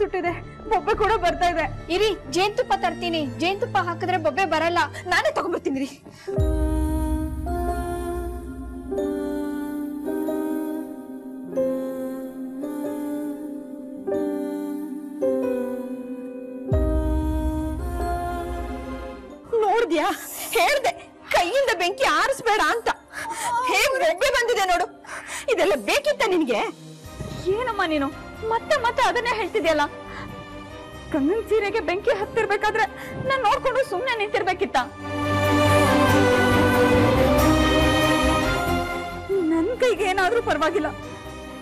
ಸುಟ್ಟಿದೆ. ಬೊಬ್ಬೆ ಕೂಡ ಬರ್ತಾ ಇದೆ. ಇರಿ ಜೇನ್ತುಪ್ಪ ತರ್ತೀನಿ. ಜೇನ್ತುಪ್ಪ ಹಾಕಿದ್ರೆ ಬೊಬ್ಬೆ ಬರಲ್ಲ. ನಾನೇ ತಗೊಂಡ್ಬರ್ತೀನಿ ರೀ ನೋಡ್ದ್ಯಾ? ಹೇಳ್ದೆ ಕೈಯಿಂದ ಬೆಂಕಿ ಆರಿಸ್ಬೇಡ ಅಂತ. ಹೇಗ್ ಬೊಬ್ಬೆ ಬಂದಿದೆ ನೋಡು. ಇದೆಲ್ಲ ಬೇಕಿತ್ತ ನಿನ್ಗೆ? ಏನಮ್ಮ ನೀನು? ಮತ್ತೆ ಮತ್ತೆ ಅದನ್ನೇ ಹೇಳ್ತಿದ್ಯಲ್ಲ? ಕಣ್ಣನ್ ಸೀರೆಗೆ ಬೆಂಕಿ ಹತ್ತಿರ್ಬೇಕಾದ್ರೆ ನಾನ್ ನೋಡ್ಕೊಂಡು ಸುಮ್ನೆ ನಿಂತಿರ್ಬೇಕಿತ್ತ? ನನ್ ಕೈಗೆ ಏನಾದ್ರೂ ಪರವಾಗಿಲ್ಲ.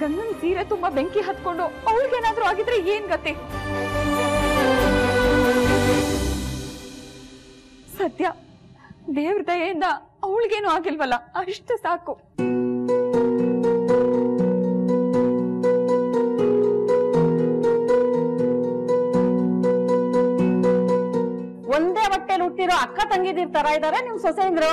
ಗಂಗನ್ ಸೀರೆ ತುಂಬಾ ಬೆಂಕಿ ಹತ್ಕೊಂಡು ಅವ್ರಿಗೇನಾದ್ರೂ ಆಗಿದ್ರೆ ಏನ್ ಗತಿ? ಸತ್ಯ ದೇವ್ರ ದಯೆಯಿಂದ ಅವಳಿಗೇನು ಆಗಿಲ್ವಲ್ಲ, ಅಷ್ಟು ಸಾಕು. ಹುಟ್ಟಿರೋ ಅಕ್ಕ ತಂಗಿದಿರ್ ತರ ಇದಾರೆ ನಿಮ್ ಸೊಸೆಂದ್ರು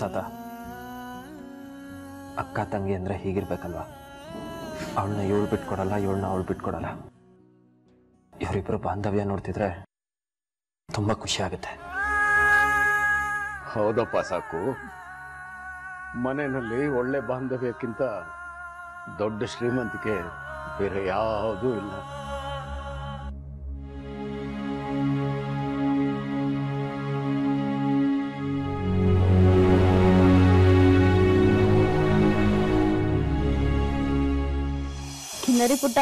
ತಾತ ಅಕ್ಕ ತಂಗಿ ಅಂದ್ರೆ ಹೀಗಿರ್ಬೇಕಲ್ವಾ ಅವಳನ್ನ ಇವಳು ಬಿಟ್ಕೊಡಲ್ಲ ಇವಳನ್ನ ಅವಳು ಬಿಟ್ಕೊಡಲ್ಲ ಇವರಿಬ್ಬರು ಬಾಂಧವ್ಯ ನೋಡ್ತಿದ್ರೆ ತುಂಬಾ ಖುಷಿ ಆಗುತ್ತೆ. ಹೌದಪ್ಪ ಸಾಕು. ಮನೆಯಲ್ಲಿ ಒಳ್ಳೆ ಬಾಂಧವ್ಯಕ್ಕಿಂತ ದೊಡ್ಡ ಶ್ರೀಮಂತಿಕೆ ಬೇರೆ ಯಾವುದೂ ಇಲ್ಲ. ಕಿನ್ನರಿ ಪುಟ್ಟ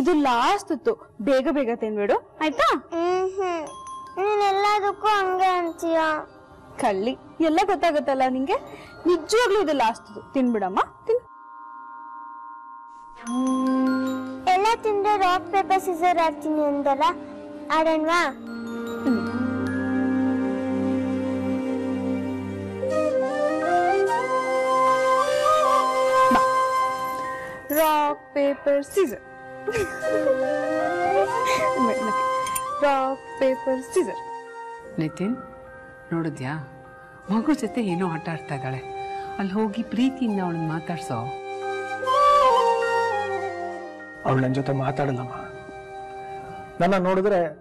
ಇದು ಲಾಸ್ಟ್ ಹೊತ್ತು ಬೇಗ ಬೇಗ ತಿನ್ಬಿಡು. ಆಯ್ತಾ? ಹ್ಮ್ ಹ್ಮ್ ನೀನ್ ಎಲ್ಲದಕ್ಕೂ ಹಂಗೆ ಅಂತೀಯ? ಕಳ್ಳಿ. ಎಲ್ಲ ಗೊತ್ತಾಗುತ್ತಲ್ಲ ನಿಂಗೆ? ನಿಜವಾಗ್ಲೂ ಇದು ಲಾಸ್ಟ್ ತಿನ್ಬಿಡಮ್ಮ. ತಿನ್ ಎಲ್ಲ ತಿಂದ್ರೆ ರಾಕ್ ಪೇಪರ್ ಸಿಸರ್ ಆಡ್ತೀನಿ ಅಂದಲ್ಲ? ಆಡೋಣವಾ rock paper scissor rock paper scissor Nitin ನೋಡಿದ್ಯಾ? ಮಗು ಜೊತೆ ಏನೋ ಆಟ ಆಡ್ತಾ ಇದ್ದಾಳೆ. ಅಲ್ಲಿ ಹೋಗಿ ಪ್ರೀತಿಯಿಂದ ಅವಳನ್ನ ಮಾತಾಡ್ಸೋ. ಅವಳು ನನ್ನ ಜೊತೆ ಮಾತಾಡಲ್ಲಮ್ಮ. ನನ್ನ ನೋಡಿದ್ರೆ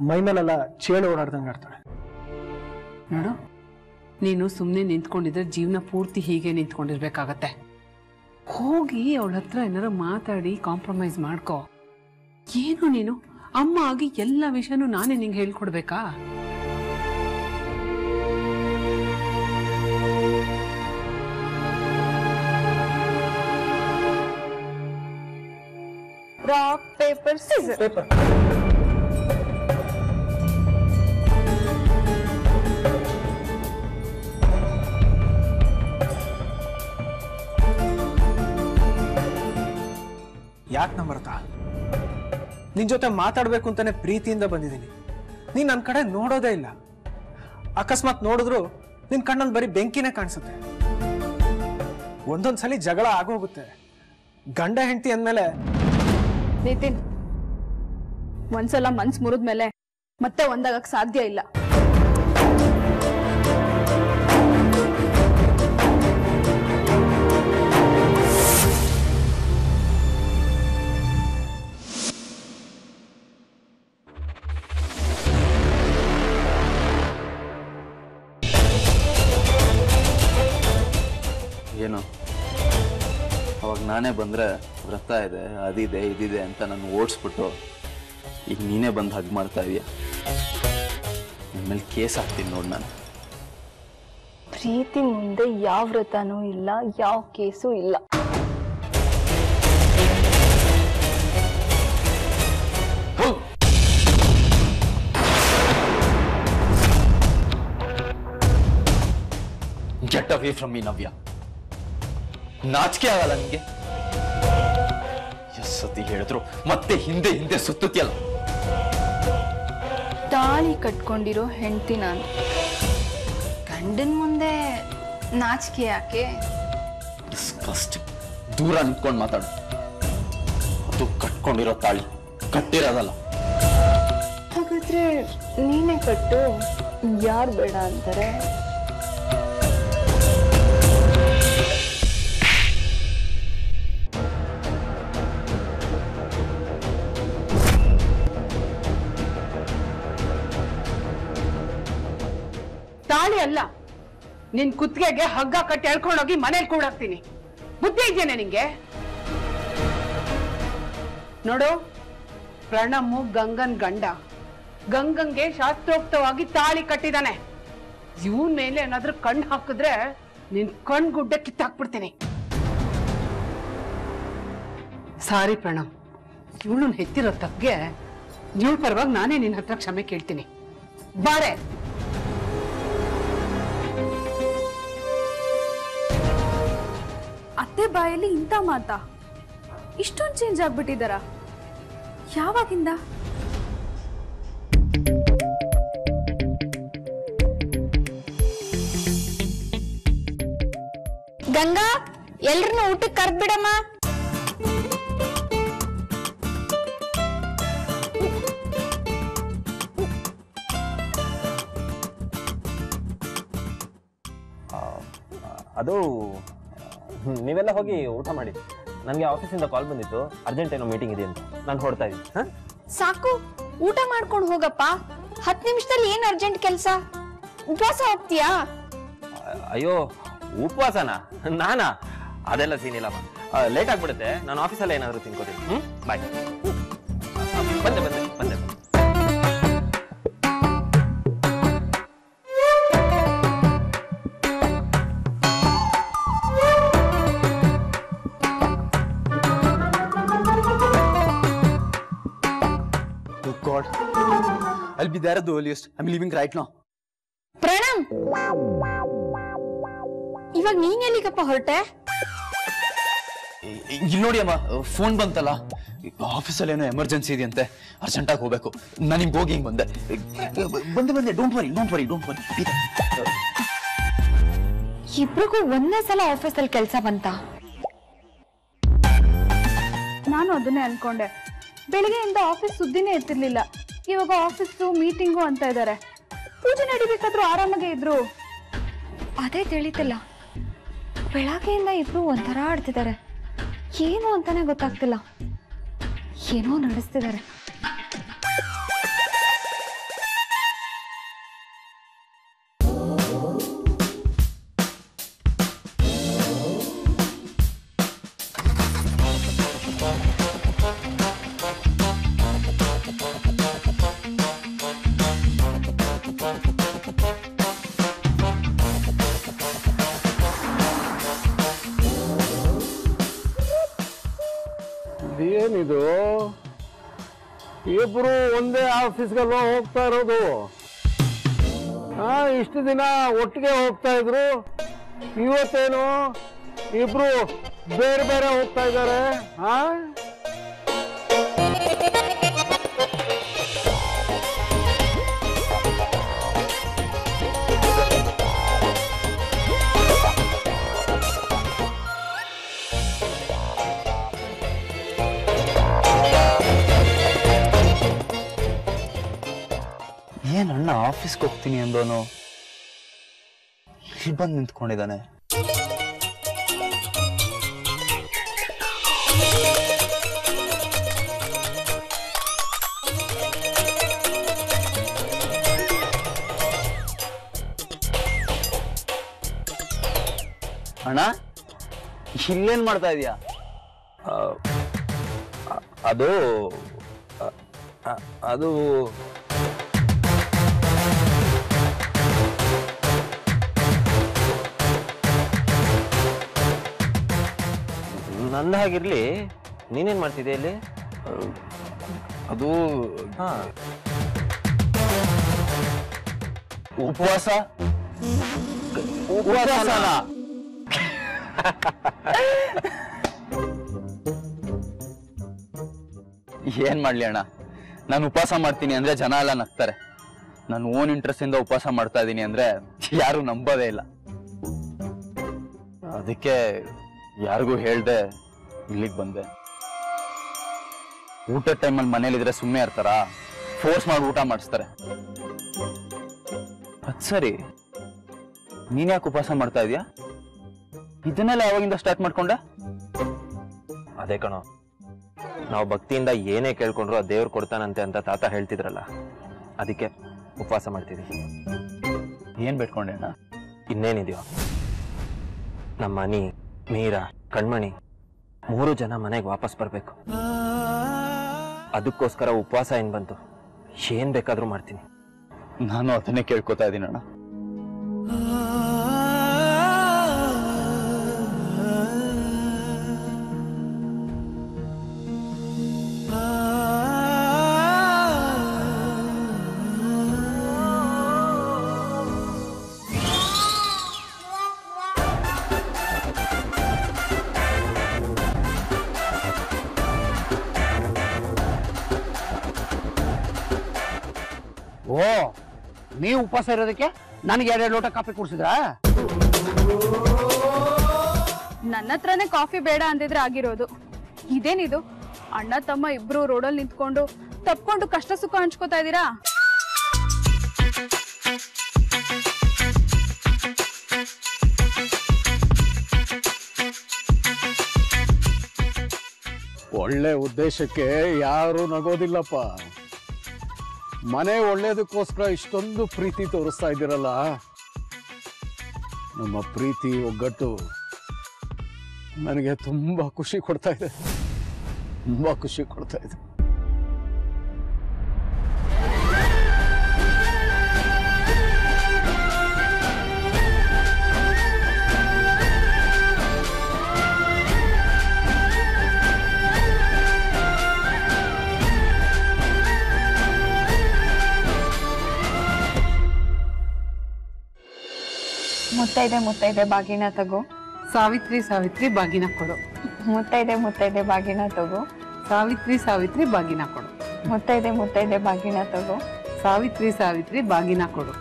ಮೈಮೇಲೆಲ್ಲ ಚೇಳು ಓಡಾಡ್ದಂಗೆ ಆಡ್ತಾಳೆ. ನೋಡು ನೀನು ಸುಮ್ಮನೆ ನಿಂತ್ಕೊಂಡಿದ್ರೆ ಜೀವನ ಪೂರ್ತಿ ಹೀಗೆ ನಿಂತ್ಕೊಂಡಿರ್ಬೇಕಾಗತ್ತೆ. ಹೋಗಿ ಅವಳ ಹತ್ರ ಏನಾರು ಮಾತಾಡಿ ಕಾಂಪ್ರಮೈಸ್ ಮಾಡ್ಕೋ. ಏನು ನೀನು? ಅಮ್ಮ ಆಗಿ ಎಲ್ಲ ವಿಷಯನೂ ನಾನೇ ನಿಂಗೆ ಹೇಳ್ಕೊಡ್ಬೇಕಾ? ರಾಕ್ ಪೇಪರ್ ಸೀಸರ್ ಯಾಕೆ ನಂಬರ್ತ ನಿನ್ ಜೊತೆ ಮಾತಾಡ್ಬೇಕು ಅಂತಾನೆ ಪ್ರೀತಿಯಿಂದ ಬಂದಿದ್ದೀನಿ. ನೀನ್ ನನ್ನ ಕಡೆ ನೋಡೋದೇ ಇಲ್ಲ. ಅಕಸ್ಮಾತ್ ನೋಡಿದ್ರು ನಿನ್ ಕಣ್ಣಲ್ಲಿ ಬರೀ ಬೆಂಕಿನೇ ಕಾಣಿಸುತ್ತೆ. ಒಂದೊಂದ್ಸಲಿ ಜಗಳ ಆಗೋಗುತ್ತೆ. ಗಂಡ ಹೆಂಡತಿ ಅಂದ್ಮೇಲೆ ನಿತಿನ್, ಒಂದ್ಸಲ ಮನ್ಸ್ ಮುರಿದ್ಮೇಲೆ ಮತ್ತೆ ಒಂದಾಗಕ್ ಸಾಧ್ಯ ಇಲ್ಲ. ನಾನೇ ಬಂದರೆ ವ್ರತ ಇದೆ ಅದಿದೆ ಇದಿದೆ ಅಂತ ನಾನು ಓಡಿಸ್ಬಿಟ್ಟು ಈಗ ನೀನೇ ಬಂದು ಹಗ್ ಮಾಡ್ತಾ ಇದೀಯ. ನಿಮ್ಮಲ್ಲಿ ಕೇಸ್ ಹಾಕ್ತೀನಿ ನೋಡಿ ನಾನು. ಪ್ರೀತಿ ಮುಂದೆ ಯಾವ ವ್ರತನೂ ಇಲ್ಲ ಯಾವ ಕೇಸು ಇಲ್ಲ. ಜಟ್ ಅವೇ ಫ್ರಮ್ ಮೀ ನವ್ಯ ನಾಚಿಕೆ ಆಗಲ್ಲ ನಿಮಗೆ ಎಸ್ ಸತಿ ಹೇಳಿದ್ರು. ಮತ್ತೆ ಹಿಂದೆ ಹಿಂದೆ ಸುತ್ತುತ್ತಿಯಲ್ಲ ತಾಳಿ ಕಟ್ಕೊಂಡಿರೋ ಹೆಂಡತಿ ನಾನು. ಗಂಡನ ಮುಂದೆ ನಾಚಿಕೆ ಯಾಕೆ? ಡಿಸ್ಕಸ್ಟ್ ದೂರ ನಿಂತ್ಕೊಂಡು ಮಾತಾಡು. ಅದು ಕಟ್ಕೊಂಡಿರೋ ತಾಳಿ. ಕಟ್ಟಿರೋದಲ್ಲ. ಹಾಗಾದ್ರೆ ನೀನೇ ಕಟ್ಟು. ಯಾರು ಬೇಡ ಅಂತಾರೆ? ತಾಳಿ ಅಲ್ಲ. ನಿನ್ ಕುತ್ತಿಗೆಗೆ ಹಗ್ಗ ಕಟ್ಟಿ ಎಳ್ಕೊಂಡೋಗಿ ಮನೇಲಿ ಕೂಡಾಕ್ತೀನಿ ಬುದ್ಧಿ ಇದೆಯೇನೆ ನಿಂಗೆ? ನೋಡು, ಪ್ರಣಮು ಗಂಗನ್ ಗಂಡ. ಗಂಗಂಗೆ ಶಾಸ್ತ್ರೋಕ್ತವಾಗಿ ತಾಳಿ ಕಟ್ಟಿದಾನೆ. ಇವನ್ ಮೇಲೆ ಏನಾದ್ರೂ ಕಣ್ಣು ಹಾಕಿದ್ರೆ ನಿನ್ ಕಣ್ ಗುಡ್ಡ ಕಿತ್ತಾಕ್ಬಿಡ್ತೀನಿ. ಸಾರಿ ಪ್ರಣಮ್. ಇವಳನ್ನ ಹೆತ್ತಿರೋ ತಗ್ಗೆ ಇವಳ ಪರವಾಗಿ ನಾನೇ ನಿನ್ನ ಹತ್ರ ಕ್ಷಮೆ ಕೇಳ್ತೀನಿ. ಬಾರೆ! ಬಾಯಲ್ಲಿ ಇಂಥ ಮಾತಾ? ಇಷ್ಟೊಂದು ಚೇಂಜ್ ಆಗ್ಬಿಟ್ಟಿದಾರ? ಯಾವಾಗಿಂದ? ಗಂಗಾ ಎಲ್ರನ್ನೂ ಊಟಕ್ಕೆ ಕರ್ದ್ಬಿಡಮ್ಮ. ಅದು ನೀವೆಲ್ಲ ಹೋಗಿ ಊಟ ಮಾಡಿ. ನನಗೆ ಆಫೀಸಿಂದ ಕಾಲ್ ಬಂದಿತ್ತು. ಅರ್ಜೆಂಟ್ ಏನೋ ಮೀಟಿಂಗ್ ಇದೆ ಅಂತ. ನಾನು ಹೊಡ್ತಾ ಇದ್ದೀನಿ. ಹಾಂ? ಸಾಕು. ಊಟ ಮಾಡ್ಕೊಂಡು ಹೋಗಪ್ಪ. ಹತ್ತು ನಿಮಿಷದಲ್ಲಿ ಏನ್ ಅರ್ಜೆಂಟ್ ಕೆಲಸ? ಉಪವಾಸ ಹೋಗ್ತೀಯಾ? ಅಯ್ಯೋ ಉಪವಾಸನಾ? ನಾನಾ? ಅದೆಲ್ಲ ಸೀನ್ ಇಲ್ಲಮ್ಮ ಲೇಟ್ ಆಗ್ಬಿಡುತ್ತೆ. ನಾನು ಆಫೀಸಲ್ಲೇ ಏನಾದರೂ ತಿನ್ಕೋತೀನಿ. ಹ್ಞೂ ಬಾಯ್ ಬಂದೆ ಬಂದೆ I'll be there at the earliest. I'm leaving right now. Pranam! ಇವಾಗ ನೀನ್ ಎಲ್ಲಿಗಪ್ಪ ಹೊರಟೆ? ಇಲ್ಲಿ ನೋಡಿ ಅಮ್ಮ ಫೋನ್ ಬಂತಲ್ಲ. ಆಫೀಸಲ್ಲಿ ಏನೋ ಎಮರ್ಜೆನ್ಸಿ ಇದೆಯಂತೆ. ಅರ್ಜೆಂಟಾಗಿ ಹೋಗ್ಬೇಕು. ನಾನು ನಿಮ್ಗೆ ಹೋಗಿ ಹಿಂಗೆ ಬಂದೆ. ಬಂದೆ ಬಂದೆ. Don't worry don't worry don't worry ಇಬ್ರಿಗೂ ಒಂದೇ ಸಲ ಆಫೀಸಲ್ಲಿ ಕೆಲಸ ಬಂತ? ನಾನು ಅದನ್ನೇ ಅನ್ಕೊಂಡೆ. ಬೆಳಿಗ್ಗೆಯಿಂದ ಆಫೀಸ್ ಸುದ್ದಿನೇ ಎತ್ತಿರ್ಲಿಲ್ಲ ಇವಾಗ ಆಫೀಸು ಮೀಟಿಂಗು ಅಂತ ಇದ್ದಾರೆ ಪೂಜೆ ನಡಿಬೇಕಾದ್ರೂ ಆರಾಮಾಗೆ ಇದ್ರು. ಅದೇ ತಿಳಿತಿಲ್ಲ. ಬೆಳಗ್ಗೆಯಿಂದ ಇಬ್ರು ಒಂಥರ ಆಡ್ತಿದ್ದಾರೆ ಏನು ಅಂತಾನೆ ಗೊತ್ತಾಗ್ತಿಲ್ಲ. ಏನೋ ನಡೆಸ್ತಿದ್ದಾರೆ ಇಬ್ರು ಒಂದೇ ಆಫೀಸ್ಗೆ ಹೋಗ್ತಾ ಇರೋದು. ಇಷ್ಟು ದಿನ ಒಟ್ಟಿಗೆ ಹೋಗ್ತಾ ಇದ್ರು. ಇವತ್ತೇನು ಇಬ್ರು ಬೇರೆ ಬೇರೆ ಹೋಗ್ತಾ ಇದ್ದಾರೆ. ಹಾ? ಅಣ್ಣ ಆಫೀಸ್ಗೆ ಹೋಗ್ತೀನಿ ಅಂದೋನು ಇಲ್ಲಿ ಬಂದು ನಿಂತ್ಕೊಂಡಿದ್ದಾನೆ. ಅಣ್ಣ ಇಲ್ಲೇನ್ ಮಾಡ್ತಾ ಇದೀಯಾ? ಅದು ಅ- ಅದು ನಂದ ಹಾಗಿರ್ಲಿ ನೀನೇನ್ ಮಾಡ್ತಿದ್ದೆ ಇಲ್ಲಿ? ಅದು ಹಾ. ಉಪವಾಸ. ಉಪವಾಸನ? ಏನ್ ಮಾಡ್ಲಿ ಅಣ್ಣ? ನಾನು ಉಪವಾಸ ಮಾಡ್ತೀನಿ ಅಂದ್ರೆ ಜನ ಎಲ್ಲ ನಗ್ತಾರೆ. ನಾನು ಓನ್ ಇಂಟ್ರೆಸ್ಟ್ ಇಂದ ಉಪವಾಸ ಮಾಡ್ತಾ ಇದೀನಿ ಅಂದ್ರೆ ಯಾರು ನಂಬೋದೇ ಇಲ್ಲ. ಅದಕ್ಕೆ ಯಾರಿಗೂ ಹೇಳ್ದೆ ಇಲ್ಲಿಗೆ ಬಂದೆ. ಊಟದ ಟೈಮಲ್ಲಿ ಮನೇಲಿದ್ರೆ ಸುಮ್ಮನೆ ಇರ್ತಾರ? ಫೋರ್ಸ್ ಮಾಡಿ ಊಟ ಮಾಡಿಸ್ತಾರೆ. ಅದು ಸರಿ. ನೀನ್ಯಾಕೆ ಉಪವಾಸ ಮಾಡ್ತಾ ಇದೀಯಾ? ಇದನ್ನೆಲ್ಲ ಯಾವಾಗಿಂದ ಸ್ಟಾರ್ಟ್ ಮಾಡ್ಕೊಂಡೆ? ಅದೇ ಕಣೋ. ನಾವು ಭಕ್ತಿಯಿಂದ ಏನೇ ಕೇಳ್ಕೊಂಡ್ರು ಆ ದೇವ್ರು ಕೊಡ್ತಾನಂತೆ ಅಂತ ತಾತ ಹೇಳ್ತಿದ್ರಲ್ಲ. ಅದಕ್ಕೆ ಉಪವಾಸ ಮಾಡ್ತಿದ್ದೀವಿ ಏನ್ ಬಿಟ್ಕೊಂಡೆ ಅಣ್ಣ? ಇನ್ನೇನಿದೆಯೋ? ನಮ್ಮ ಮನಿ ಮೀರಾ ಕಣ್ಮಣಿ ಮೂರು ಜನ ಮನೆಗೆ ವಾಪಸ್ ಬರಬೇಕು. ಅದಕ್ಕೋಸ್ಕರ ಉಪವಾಸ ಏನ್ ಬಂತು? ಏನ್ ಬೇಕಾದ್ರೂ ಮಾಡ್ತೀನಿ. ನಾನು ಅದನ್ನೇ ಕೇಳ್ಕೊತಾ ಇದ್ದೀನಿ ಅಣ್ಣ ಉಪವಾಸ ಇರೋದಕ್ಕೆ ನನಗೆ ಎರಡೆರಡು ಲೋಟ ಕಾಫಿ ಕುಡಿಸಿದ್ರಾ? ನನ್ನ ಹತ್ರನೇ ಕಾಫಿ ಬೇಡ ಅಂದಿದ್ರೆ ಆಗಿರೋದು. ಇದೇನಿದು? ಅಣ್ಣ ತಮ್ಮ ಇಬ್ರು ರೋಡಲ್ಲಿ ನಿಂತ್ಕೊಂಡು ತಪ್ಕೊಂಡು ಕಷ್ಟ ಸುಖ ಹಂಚ್ಕೋತಾ ಇದ್ದೀರಾ? ಒಳ್ಳೆ ಉದ್ದೇಶಕ್ಕೆ ಯಾರು ನಗೋದಿಲ್ಲಪ್ಪ. ಮನೆ ಒಳ್ಳೇದಕ್ಕೋಸ್ಕರ ಇಷ್ಟೊಂದು ಪ್ರೀತಿ ತೋರಿಸ್ತಾ ಇದ್ದೀರಲ್ಲ. ನಮ್ಮ ಪ್ರೀತಿ ಒಗ್ಗಟ್ಟು ನನಗೆ ತುಂಬ ಖುಷಿ ಕೊಡ್ತಾ ಇದೆ. ತುಂಬ ಖುಷಿ ಕೊಡ್ತಾ ಇದೆ. ಮುತ್ತೈದೆ ಮುತ್ತೈದೆ ಬಾಗಿನ ತಗೋ. ಸಾವಿತ್ರಿ ಸಾವಿತ್ರಿ ಬಾಗಿನ ಕೊಡು. ಮುತ್ತೈದೆ ಮುತ್ತೈದೆ ಬಾಗಿನ ತಗೋ. ಸಾವಿತ್ರಿ ಸಾವಿತ್ರಿ ಬಾಗಿನ ಕೊಡು. ಮುತ್ತೈದೆ ಮುತ್ತೈದೆ ಬಾಗಿನ ತಗೋ. ಸಾವಿತ್ರಿ ಸಾವಿತ್ರಿ ಬಾಗಿನ ಕೊಡು.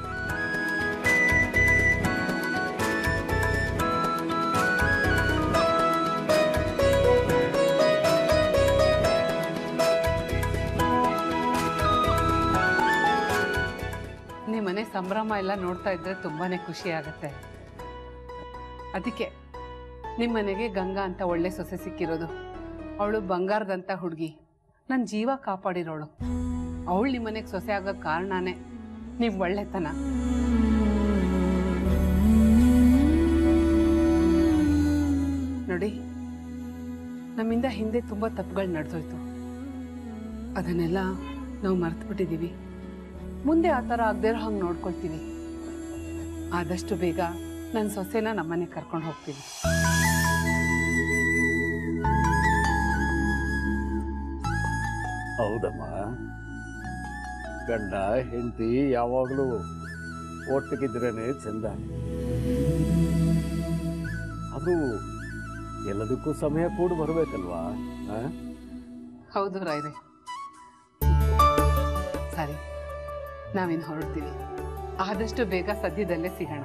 ನಿಮ್ಮನೆ ಸಂಭ್ರಮ ಎಲ್ಲ ನೋಡ್ತಾ ಇದ್ರೆ ತುಂಬಾನೇ ಖುಷಿ ಆಗತ್ತೆ. ಅದಕ್ಕೆ ನಿಮ್ಮನೆಗೆ ಗಂಗಾ ಅಂತ ಒಳ್ಳೆ ಸೊಸೆ ಸಿಕ್ಕಿರೋದು. ಅವಳು ಬಂಗಾರದಂತ ಹುಡುಗಿ. ನನ್ನ ಜೀವ ಕಾಪಾಡಿರೋಳು. ಅವಳು ನಿಮ್ಮನೆಗೆ ಸೊಸೆ ಆಗೋ ಕಾರಣನೇ ನೀವು ಒಳ್ಳೆತನ. ನೋಡಿ, ನಮ್ಮಿಂದ ಹಿಂದೆ ತುಂಬ ತಪ್ಪುಗಳು ನಡೆದೋಯ್ತು. ಅದನ್ನೆಲ್ಲ ನಾವು ಮರ್ತು ಬಿಟ್ಟಿದ್ದೀವಿ ಮುಂದೆ ಆ ಥರ ಆಗದೇ ಇರೋ ಹಂಗೆ ನೋಡ್ಕೊಳ್ತೀವಿ. ಆದಷ್ಟು ಬೇಗ ನನ್ನ ಸೊಸೆನ ನಮ್ಮನೆ ಕರ್ಕೊಂಡು ಹೋಗ್ತೀನಿ ಹೌದಮ್ಮ. ಗಂಡ ಹೆಂಡತಿ ಯಾವಾಗಲೂ ಒಟ್ಟಿಗಿದ್ರೇನೆ ಚಂದ. ಅದು ಎಲ್ಲದಕ್ಕೂ ಸಮಯ ಕೂಡ ಬರಬೇಕಲ್ವಾ? ಹೌದು ರಾಯ್ರೆ ಸರಿ ನಾವಿನ್ನು ಹೊರಡ್ತೀವಿ. ಆದಷ್ಟು ಬೇಗ ಸದ್ಯದಲ್ಲೇ ಸಿಗೋಣ.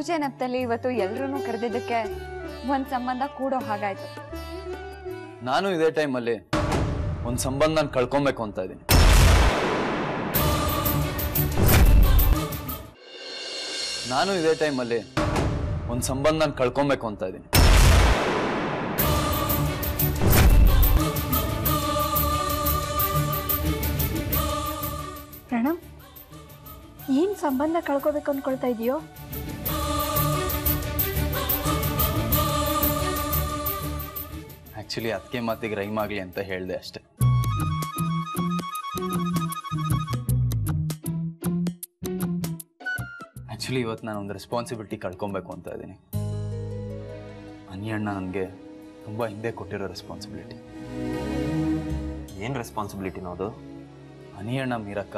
ಪೂಜೆ ನತ್ತಲ್ಲಿ ಇವತ್ತು ಎಲ್ರು ಕರೆದಿದ್ದಕ್ಕೆ ಒಂದ್ ಸಂಬಂಧ ಕೂಡೋ ಹಾಗಾಯ್ತು. ನಾನು ಇದೇ ಟೈಮಲ್ಲಿ ಒಂದು ಸಂಬಂಧ ನಾನು ಕಳ್ಕೊಬೇಕು ಅಂತ ಇದ್ದೀನಿ. ನಾನು ಇದೇ ಟೈಮಲ್ಲಿ ಒಂದು ಸಂಬಂಧನ ಕಳ್ಕೊಬೇಕು ಅಂತ ಇದ್ದೀನಿ. ಪ್ರಣಮ್ ಏನ್ ಸಂಬಂಧ ಕಳ್ಕೋಬೇಕು ಅನ್ಕೊಳ್ತಾ ಇದೆಯೋ? ಆ್ಯಕ್ಚುಲಿ ಅದಕ್ಕೆ ಮಾತಿಗೆ ರೈಮ್ ಆಗಲಿ ಅಂತ ಹೇಳಿದೆ ಅಷ್ಟೆ. ಆ್ಯಕ್ಚುಲಿ ಇವತ್ತು ನಾನು ಒಂದು ರೆಸ್ಪಾನ್ಸಿಬಿಲಿಟಿ ಕಳ್ಕೊಬೇಕು ಅಂತ ಇದ್ದೀನಿ. ಅಣ್ಣ ನನಗೆ ತುಂಬ ಹಿಂದೆ ಕೊಟ್ಟಿರೋ ರೆಸ್ಪಾನ್ಸಿಬಿಲಿಟಿ ಏನು ರೆಸ್ಪಾನ್ಸಿಬಿಲಿಟಿ ಅದು ಅನಿಯಣ್ಣ ಮೀರಕ್ಕ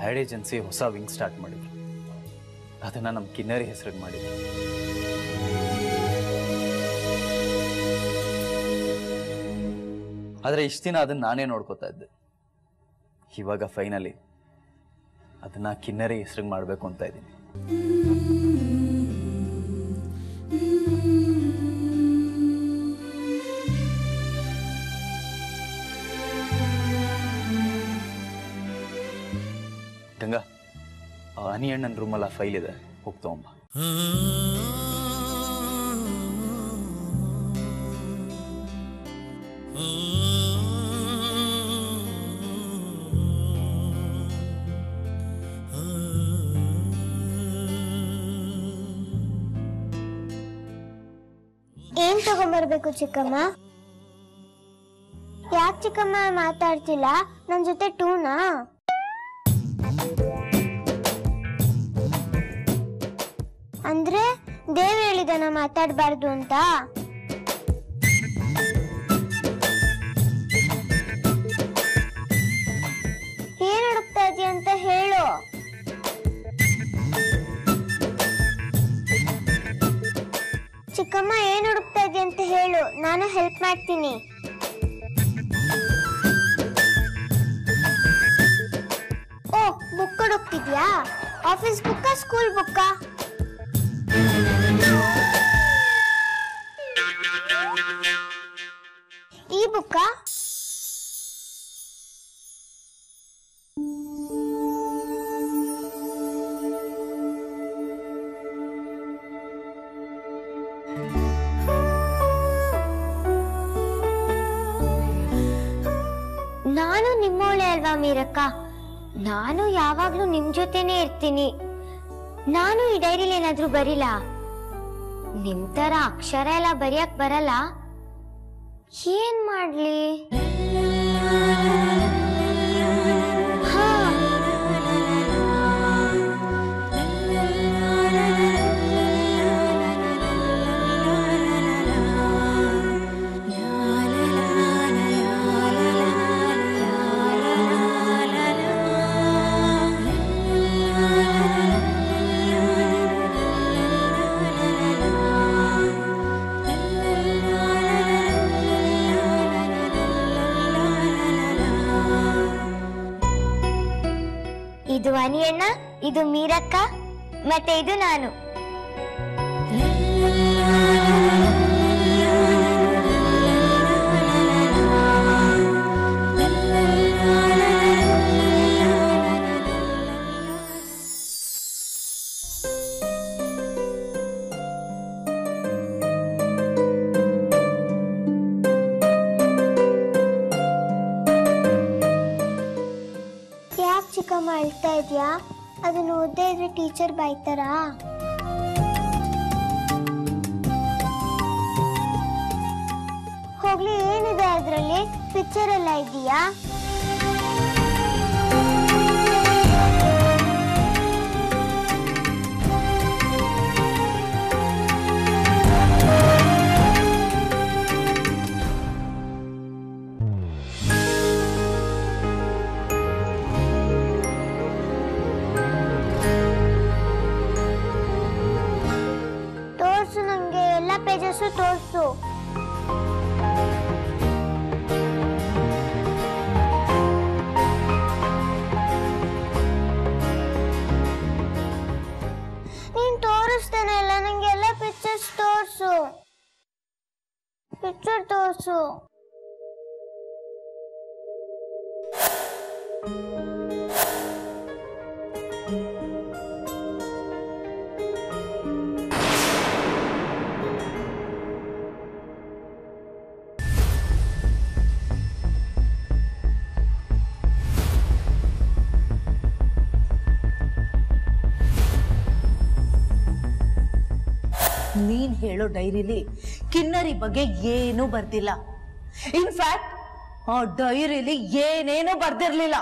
ಹ್ಯಾಡ್ ಏಜೆನ್ಸಿ ಹೊಸ ವಿಂಗ್ ಸ್ಟಾರ್ಟ್ ಮಾಡಿದ್ರು. ಅದನ್ನು ನಮ್ಮ ಕಿನ್ನರಿ ಹೆಸರಿಗೆ ಮಾಡಿದ್ರು. ಆದರೆ ಇಷ್ಟು ದಿನ ಅದನ್ನ ನಾನೇ ನೋಡ್ಕೋತಾ ಇದ್ದೆ. ಇವಾಗ ಫೈನಲಿ ಅದನ್ನ ಕಿನ್ನರಿ ಹೆಸರಿಗೆ ಮಾಡಬೇಕು ಅಂತ ಇದ್ದೀನಿ. ಗಂಗಾ ಅನಿಯಣ್ಣನ ರೂಮಲ್ಲಿ ಆ ಫೈಲ್ ಇದೆ. ಹೋಗ್ತವಂಬ ಚಿಕ್ಕಮ್ಮ? ಯಾಕೆ ಚಿಕ್ಕಮ್ಮ ಮಾತಾಡ್ತಿಲ್ಲ? ನನ್ ಜೊತೆ ಟೂನಾ? ಅಂದ್ರೆ ದೇವ್ ಹೇಳಿದನ ಮಾತಾಡ್ಬಾರ್ದು ಅಂತ? ಏನ್ ಹುಡುಕ್ತಾ ಇದೀಯ ಅಂತ ಹೇಳು. ಚಿಕ್ಕಮ್ಮ ಏನ್ ಹುಡುಕ್ತಾ ಇದೀಯ ಅಂತ ಹೇಳು. ನಾನು ಹೆಲ್ಪ್ ಮಾಡ್ತೀನಿ. ಓ ಬುಕ್ ಕೊಡೋಗ್ತಿದ್ಯಾ? ಆಫೀಸ್ ಬುಕ್ಕಾ ಸ್ಕೂಲ್ ಬುಕ್ಕಾ ಈ ಬುಕ್ಕಾ ಯಾವಾಗ್ಲೂ ನಿಮ್ ಜೊತೆನೆ ಇರ್ತೀನಿ. ನಾನು ಈ ಡೈರಿಲಿ ಏನಾದ್ರೂ ಬರಿಲ್ಲ ನಿಮ್ ತರ ಅಕ್ಷರ ಎಲ್ಲ ಬರಿಯಕ್ ಬರಲ್ಲ. ಏನ್ ಮಾಡ್ಲಿ? ಅನಿಯಣ್ಣ ಇದು ಮೀರಕ್ಕ ಮತ್ತೆ ಇದು ನಾನು. ಟೀಚರ್ ಬೈತಾರಾ? ಹೋಗ್ಲಿ ಏನಿದೆ ಅದರಲ್ಲಿ? ಪಿಕ್ಚರ್ ಎಲ್ಲ ಇದೆಯಾ? ಹೇಳೋ ಡೈರಿಲಿ ಕಿನ್ನರಿ ಬಗ್ಗೆ ಏನೂ ಬರ್ದಿಲ್ಲ. ಇನ್ಫ್ಯಾಕ್ಟ್ ಆ ಡೈರಿಲಿ ಏನೇನೂ ಬರ್ದಿರ್ಲಿಲ್ಲ.